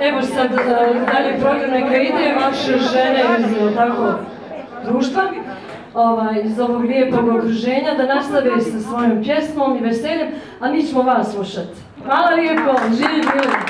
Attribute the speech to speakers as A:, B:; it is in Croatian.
A: Evo sad, e, dalje program neka ide, vaše žene iz e, tako društva, ovaj, iz ovog lijepog okruženja, da nastave sa svojom pjesmom i veseljem, a mi ćemo vas slušati. Hvala lijepo, živi bili!